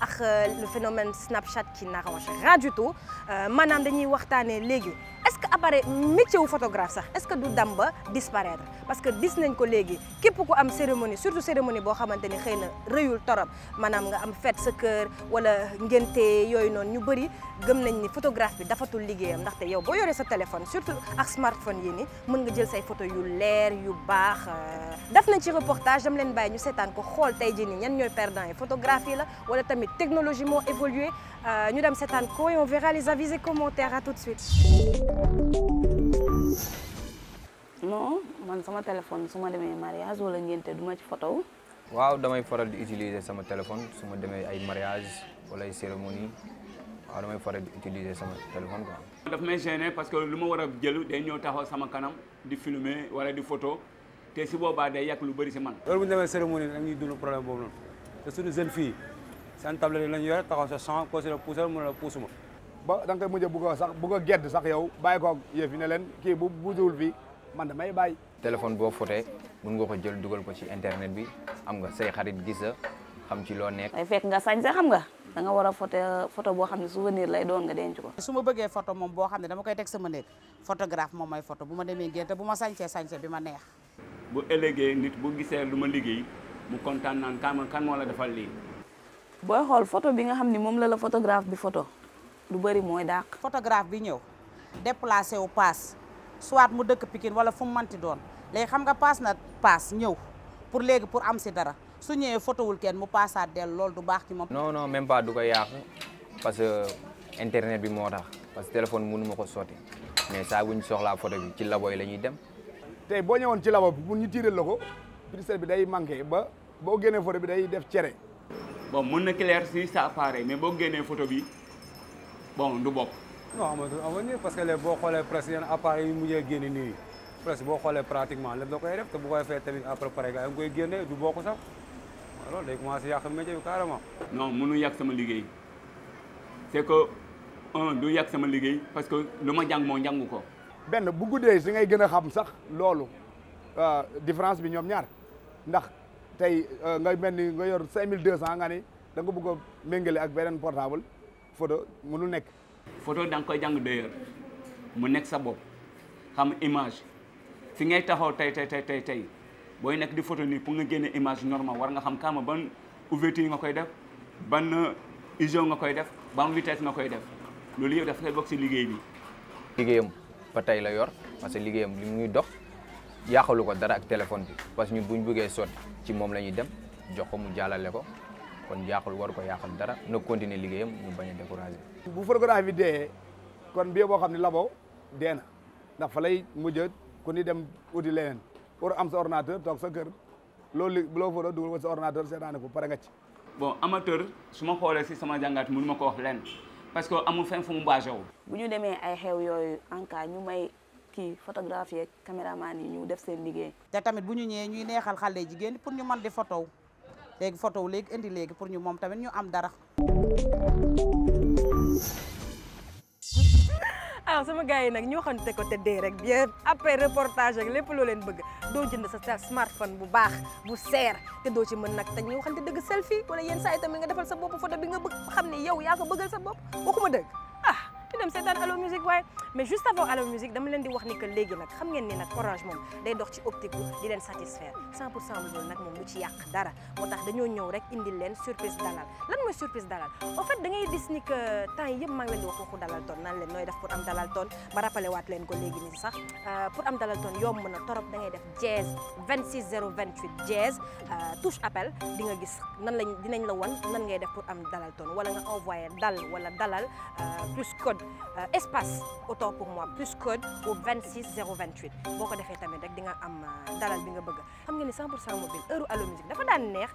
ak euh, le phénomène Snapchat qui n'arrange rien du tout euh, maanaam dañuy waxtaanee léegi est-ce que appareil métier wu photographe sax est-ce que du dem ba disparaître parce que gis nañ ko léegi képp ku am cérémonie surtout cérémonie boo xamante ni xëy na rëyul torop maanaam nga am fête sa kër wala ngénte yooyu noonu ñu bëri gëm nañ ni photographe bi dafatul liggéeyam ndaxte yow boo yoree sa téléphone surtout ak smartphone yi ni mën nga jël say photo yu leer yu baax euh, def nañ ci reportage dam leen bàyyi ñu seetaan ko xool tey jii nii ñan ñooy perdant yi photographie la wala tamit technologie moo évolué euh, ñu dem seetaan ko et on verra les avis et commentaires à tout de suite. non man sama téléphone su ma demee mariage wala ngénte du ma ci photo waaw damay faral di utiliser sama téléphone su ma demee ay mariage wala ay cérémonie waaw damay faral di utiliser sama téléphone quoi. daf may gêner parce que lu ma war a jël day ñëw taxaw sama kanam di filmer wala di photo te si boobaa day yàq lu bëri si man. loolu bu ñu demee cérémonie nag ñuy dund problème boobu noonu te suñu jeune fille seen tablette yi la ñu yore taxaw sa champs koo si la puusal mu ne la puusuma. ba da nga koy mujj a bugg a sax bugg a gedd sax yow bàyyi koog yëf yi ne leen kii bu bu dul fii man damay bàyyi. téléphone boo fotee mun nga ko jël dugal ko ci internet bi am nga say xarit gis la xam ci loo nekk. day fekk nga sañ sa xam nga da nga war a foto photo boo xam ne souvenir lay doon nga denc ko. su ma bëggee photo moom boo xam ne dama koy teg sama néeg photographe moom mooy photo bu ma demee génte bu ma sañsee sañse bi ma neex. bu ëllëgee nit bu gisee lu ma liggéey mu kontaan naan kan kan moo la defal lii. booy xool photo bi nga xam ni moom la la photographe bi photo lu bëri mooy dàq. photographe bi ñëw déplacé wu paas soit mu dëkk Pikine wala fu mu manti doon léegi xam nga paas na paas ñëw pour léegi pour am si dara su ñëwee fotowul kenn mu paasaat dellu loolu du baax ci moom. non non même pas du ko yàq parce que internet bi moo tax parce que téléphone mënu ma ko sotti mais saa bu ñu soxlaa photo bi ci labo yi la ñuy dem. tey boo ñëwoon ci labo bi bu ñu tiireel la ko prise bi day manqué ba. boo génnee photo bi day def cere. bon mën na clair si sa appareil mais boo génnee photo bi bon du bokk. non amatul avenir parce que léegi boo xoolee presque yenn appareil yu mujjee génne nii presque boo xoolee pratiquement lépp da koy def te bu koy fay tamit après pare gars yi nga koy génne du bokk sax loolu day commencé yàq métier bi carrément. non mënu yàq sama liggéey c'est que un du yàq sama liggéey parce que lu ma jàng moo jàngu ko. benn bu guddee si ngay gën a xam sax loolu différence bi ñoom ñaar. ndax tey euh, nga mel ni nga yor cinq mille deux cent nga ni da nga bëgg a méngale ak beneen portable photo mënul nekk photo da nga koy jàng d'ailleurs mu nekk sa bopp xam image fi ngay taxaw tey tey tey tey tey booy nekk di photo nii pour nga génne image normal war nga xam kaama ban ouverture nga koy def ban euh, ISO nga koy def ban vitesse nga koy def loolu yëpp dafa koy bokk si liggéey bi liggéeyam ba tey la yor parce que liggéeyam li muy dox yàqalu ko dara ak téléphone bi parce que ñun bu ñu bëggee sotti ci moom la ñuy dem jox ko mu jàllale ko kon yàqul waru ko yàqal dara na continuer liggéeyam ñu bañ a découragé. bu photographe bi dee kon bii boo xam ne labo dee na ndax fa lay mujj ku ni dem uti leneen pour am sa ordinateur toog sa kër loolu li loo fa doon dugal ko sa ordinateur seetaane ko pare nga ci. bon amateur su ma xoolee si sama jàngat mënu ma ko wax lenn parce que amul fenn fu mu basé wu. bu ñu demee ay xew yooyu en cas ñu may kii photographe yeeg caméraman yi ñu def seen liggéey. te tamit bu ñu ñëwee ñuy neexal xale jigéen pour ñu mën di photo léegi photo léegi indi léegi pour ñu moom tamit ñu am dara. alors ah, sama gars yi nag ñoo xamante ko te dee rek bien après reportage ak lépp loo leen bëgg doo jënd sa smartphone bu baax bu seer te doo ci mën nag te ñoo xamante dëgg selfie wala yenn saa yi tamit nga defal sa bopp photo bi nga bëgg xam ne yow yaa ko bëggal sa bopp waxuma dëgg ah. ñu dem seetaan Allo Musique waaye mais juste avant Allo Musique dama leen di wax ni que léegi nag xam ngeen ni nag orange moom day dox ci optique di leen satisfaire 100 pour cent loolu nag moom lu ci yàq dara moo tax dañoo ñëw rek indil leen surprise dalal lan mooy surprise dalal en fait da ngay gis ni que temps yi yëpp maa ngi leen di wax waxu dalal toon nan leen nooy def pour am dalal toon ba rappelé waat leen ko léegi nii sax pour am dalal toon yomb na torop da ngay def Jazz 26028 Jazz euh, touche appel di nga gis nan lañ dinañ la wan nan ngay def pour am dalal ton wala nga envoyé dal wala dalal euh, plus code euh, espace autant pour moi plus code au 26028 boo ko defee tamit rek di nga am dalal bi nga bëgg xam nga ni 100 pour cent mobile heure Allo Musique dafa daan neex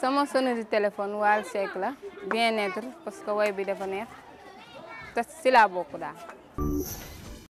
sama sonnerie téléphone Wally Seck la bien-être parce que way bi dafa neex te si laa bokk daal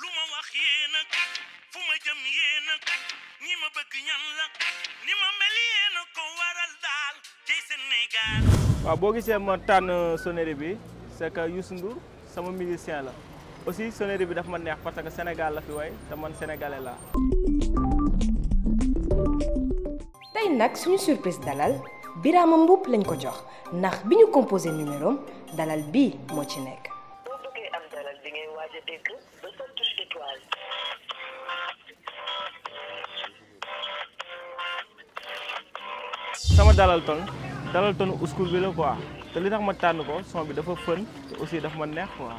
lu ma wax yéen ak fu ma jëm yéen ak ñi ma bëgg ñan la ni ma mel yéen a ko waral daal ci Sénégal waaw boo gisee ma tànn sonnerie bi c'est que Youssou Ndour sama musicien la aussi sonnerie bi daf ma neex parce que Sénégal la fi way te man sénégalais laa tey nag suñu surprise dalal Birama Mbuub lañ ko jox ndax bi ñu composé numéro am dalal bii moo ci nekk boo bëggee am dalal bi ngay waaj a dégg ba sa touche étoile sama dalal ton dalal ton uskur bi la quoi te li tax ma tànn ko son bi dafa fën te aussi dafa ma neex quoi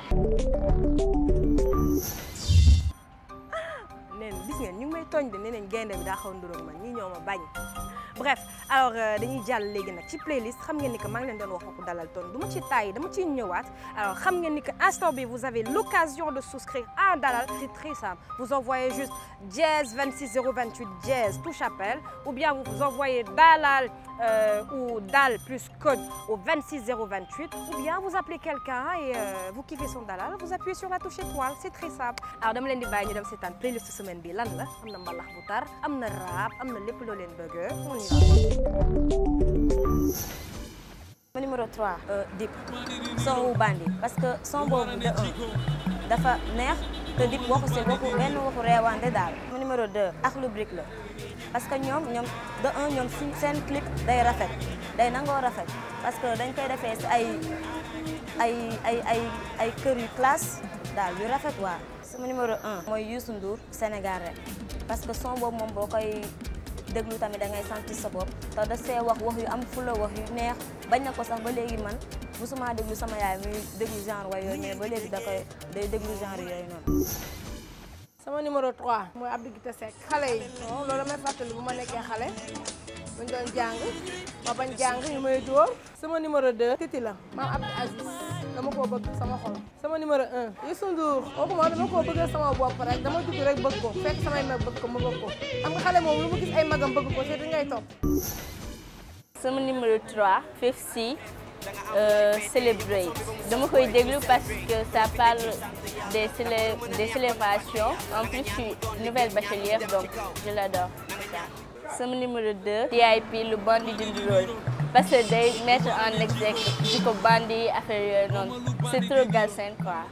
neen gis ngeen ñu ngi may tooñ de nee nañ gaynde bi daa xaw nduróog man ñi ñoo ma bañ bref alors euh, dañuy jàll léegi nag ci playlist xam ngeen ni que maa ngi leen doon wax waxu dalal toon du ma ci tàyyi dama ciy ñëwaat alors xam ngeen ni que instant bi vous avez l'occasion de souscrire à dalal c'est très simple vous envoyez juste dièse 26 028 dièse touche appel ou bien vous envoyez dalal euh, ou dal plus code au 26028 ou bien vous appelez quelqu'un et euh, vous kiffez son dalal vous appuyez sur la touche étoile c'est très simple alors dama leen di bàyyi ñu dem seetaan playlist semaine bi lan la am na mbalax bu tar am na rap am na lépp loo leen bëgg on y va numéro 3 euh, Dip son wu bandi parce que son boobu de un dafa neex te Dip waxu si waxu benn waxu reewande daal numéro 2 Akhlou Brick la parce que ñoom ñoom de un ñoom suñ seen clip day rafet day nangoo rafet parce que dañ koy defee si ay ay ay ay ay kër yu classe daal yu rafet waa sama numéro un mooy Youssou Ndour Sénégal rek parce que son boobu moom boo koy déglu tamit da ngay sentir sa bopp te da see wax wax yu am fula wax yu neex bañ na ko sax ba léegi man musuma déglu sama yaay muy déglu genre way yooyu mais ba léegi da koy day déglu genre yooyu noonu sama numéro 3 mooy Abdou Guité Seck xale yi oh, loolu may fàttali bu ma nekkee xale bu ñu doon jàng ma bañ jàng ñu may dóor sama numéro 2 Titi la maam Abdou Aziz dama koo bëgg sama xol sama numéro 1 Youssou Ndour kooku moom dama koo bëgg sama bopp rek dama judd rek bëgg ko fekk samay mag bëgg ko ma bëgg ko xam nga xale moom lu mu gis ay magam bëgg ko te di ngay topp sama numéro 3 Fifty euh, Celebrate dama koy déglu parce que ça parle des célé des célébrations en plus je suis nouvelle bachelière donc je l'adore sama numéro 2 TIP lu bandi di nduróol parce que day mettre en exergue di ko bandi affaire yooyu noonu c'est trop galsen quoi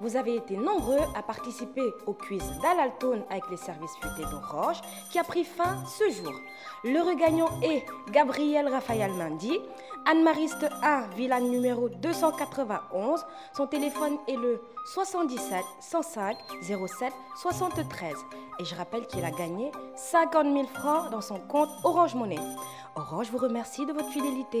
vous avez été nombreux à participer au quiz d'Alaltone avec les services futés d'Orange qui a pris fin ce jour. Le regagnant est Gabriel Raphaël Mandy, Anne-Mariste 1, villa numéro 291. Son téléphone est le 77 105 07 73. Et je rappelle qu'il a gagné 50 000 francs dans son compte Orange Monnaie. Orange vous remercie de votre fidélité.